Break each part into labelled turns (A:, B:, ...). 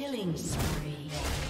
A: Killing spree.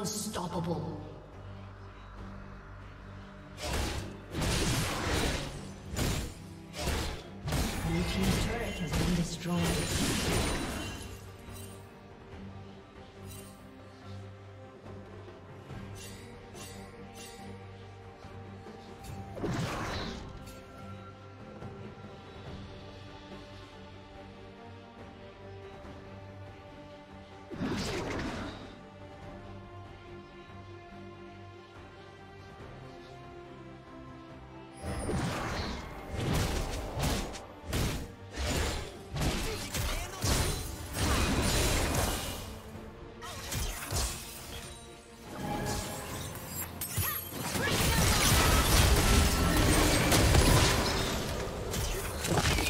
A: Unstoppable. はい。